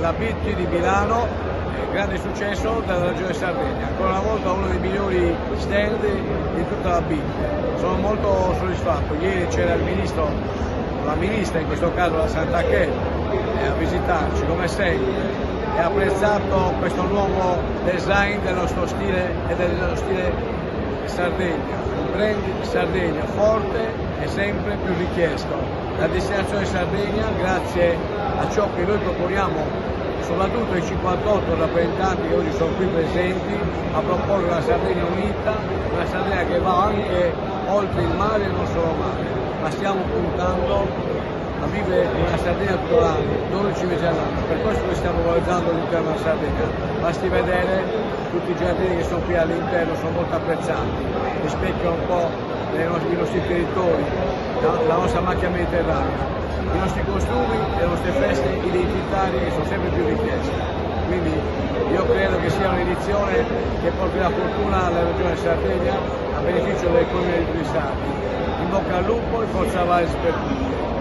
alla BIT di Milano, eh, grande successo della Regione Sardegna, ancora una volta uno dei migliori stand di tutta la BIT. Sono molto soddisfatto, ieri c'era il ministro, la ministra in questo caso la Sant'Achè eh, a visitarci. Come sempre e ha apprezzato questo nuovo design del nostro stile e del nostro stile Sardegna, un brand Sardegna forte e sempre più richiesto. La destinazione Sardegna, grazie a ciò che noi proponiamo soprattutto i 58 rappresentanti che oggi sono qui presenti a proporre una Sardegna unita, una Sardegna che va anche oltre il mare e non solo mare, ma stiamo puntando a vivere una Sardegna tutto l'anno, 12 mesi all'anno, per questo che stiamo valorizzando all'interno della Sardegna. Basti vedere tutti i giardini che sono qui all'interno, sono molto apprezzati, rispecchiano un po' i nostri, i nostri territori, la, la nostra macchia mediterranea, i nostri costumi le nostre feste identitarie che sono sempre più richieste. Quindi io credo che sia un'edizione che porterà fortuna alla regione Sardegna a beneficio dell'economia di tutti i sardi. In bocca al lupo e forza Valls per tutti.